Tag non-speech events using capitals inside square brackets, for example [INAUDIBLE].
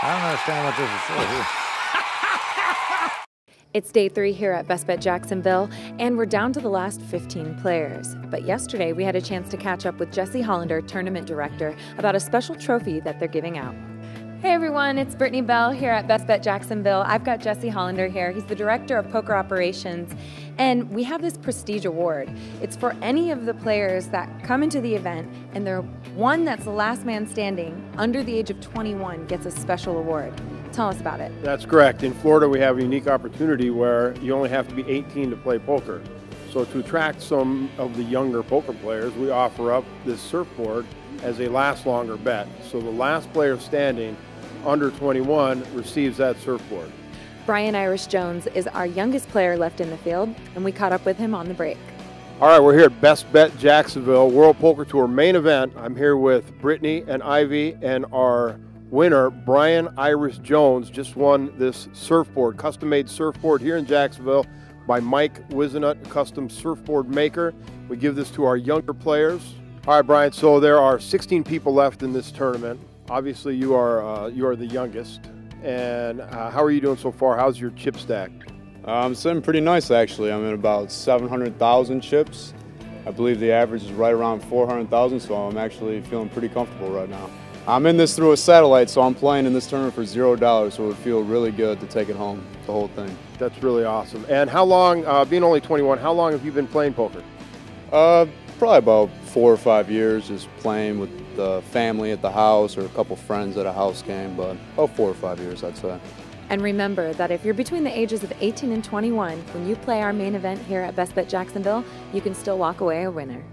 I don't understand what this is for. [LAUGHS] It's day three here at Best Bet Jacksonville, and we're down to the last 15 players. But yesterday, we had a chance to catch up with Jesse Hollander, tournament director, about a special trophy that they're giving out. Hey everyone, it's Brittany Bell here at Best Bet Jacksonville. I've got Jesse Hollander here. He's the director of poker operations, and we have this prestige award. It's for any of the players that come into the event, and the one that's the last man standing under the age of 21 gets a special award. Tell us about it. That's correct. In Florida, we have a unique opportunity where you only have to be 18 to play poker. So to attract some of the younger poker players, we offer up this surfboard as a last longer bet. So the last player standing under 21 receives that surfboard. Brian Irish Jones is our youngest player left in the field, and we caught up with him on the break. All right, we're here at Best Bet Jacksonville World Poker Tour main event. I'm here with Brittany and Ivy, and our winner, Brian Irish Jones, just won this surfboard, custom made surfboard here in Jacksonville by Mike Wizenut, custom surfboard maker. We give this to our younger players. All right, Brian. So there are 16 people left in this tournament. Obviously, you are uh, you are the youngest. And uh, how are you doing so far? How's your chip stack? I'm um, sitting pretty nice actually. I'm in about 700,000 chips. I believe the average is right around 400,000, so I'm actually feeling pretty comfortable right now. I'm in this through a satellite, so I'm playing in this tournament for zero dollars, so it would feel really good to take it home, the whole thing. That's really awesome. And how long, uh, being only 21, how long have you been playing poker? Uh, probably about four or five years, just playing with the family at the house or a couple friends at a house game, but about four or five years, I'd say. And remember that if you're between the ages of 18 and 21, when you play our main event here at Best Bet Jacksonville, you can still walk away a winner.